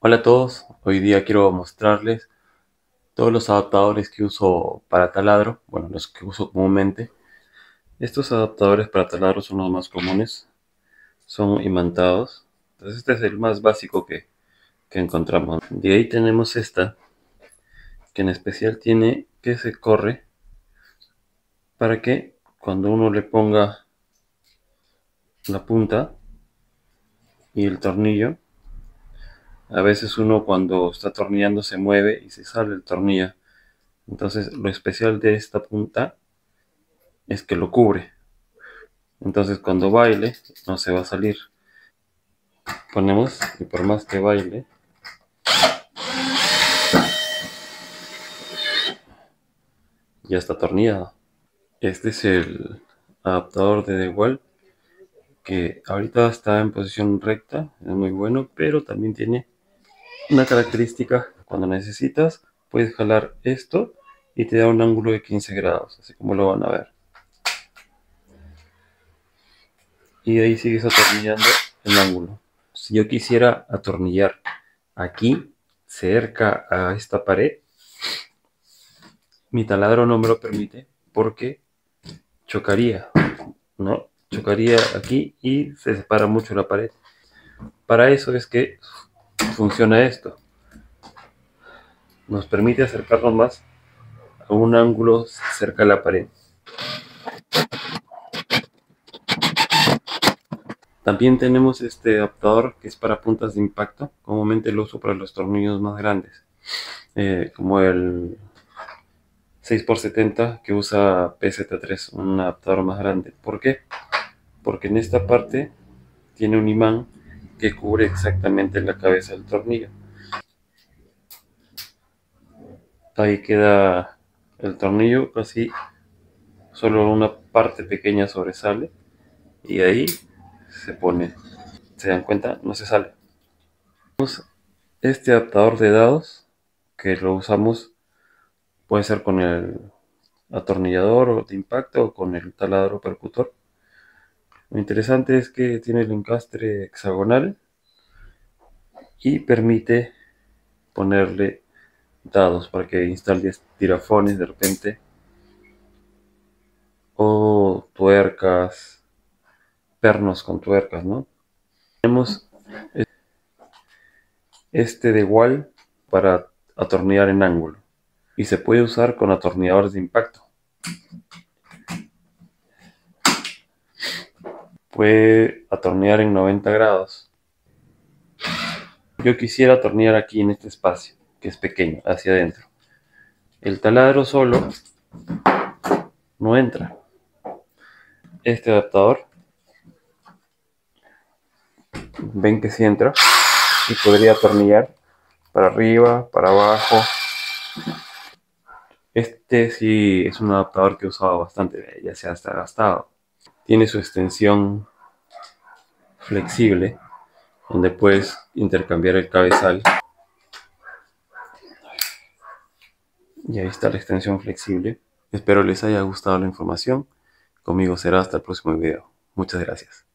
Hola a todos, hoy día quiero mostrarles todos los adaptadores que uso para taladro, bueno, los que uso comúnmente. Estos adaptadores para taladro son los más comunes, son imantados. Entonces este es el más básico que, que encontramos. De ahí tenemos esta, que en especial tiene que se corre para que cuando uno le ponga la punta y el tornillo a veces uno cuando está atornillando se mueve y se sale el tornillo. Entonces lo especial de esta punta es que lo cubre. Entonces cuando baile no se va a salir. Ponemos y por más que baile ya está atornillado. Este es el adaptador de igual que ahorita está en posición recta, es muy bueno, pero también tiene una característica, cuando necesitas, puedes jalar esto y te da un ángulo de 15 grados, así como lo van a ver. Y ahí sigues atornillando el ángulo. Si yo quisiera atornillar aquí, cerca a esta pared, mi taladro no me lo permite porque chocaría, ¿no? Chocaría aquí y se separa mucho la pared. Para eso es que funciona esto. Nos permite acercarnos más a un ángulo cerca de la pared. También tenemos este adaptador que es para puntas de impacto. Comúnmente lo uso para los tornillos más grandes. Eh, como el 6x70 que usa PZ3, un adaptador más grande. ¿Por qué? Porque en esta parte tiene un imán que cubre exactamente la cabeza del tornillo. Ahí queda el tornillo, casi solo una parte pequeña sobresale y ahí se pone. ¿Se dan cuenta? No se sale. Este adaptador de dados que lo usamos puede ser con el atornillador de impacto o con el taladro percutor. Lo interesante es que tiene el encastre hexagonal y permite ponerle dados para que instales tirafones de repente o tuercas, pernos con tuercas, ¿no? Tenemos este de igual para atornillar en ángulo y se puede usar con atornilladores de impacto. Puede atornillar en 90 grados. Yo quisiera atornillar aquí en este espacio, que es pequeño, hacia adentro. El taladro solo no entra. Este adaptador, ven que sí entra y podría atornillar para arriba, para abajo. Este sí es un adaptador que he usado bastante, ya se ha gastado tiene su extensión flexible donde puedes intercambiar el cabezal. Y ahí está la extensión flexible. Espero les haya gustado la información. Conmigo será hasta el próximo video. Muchas gracias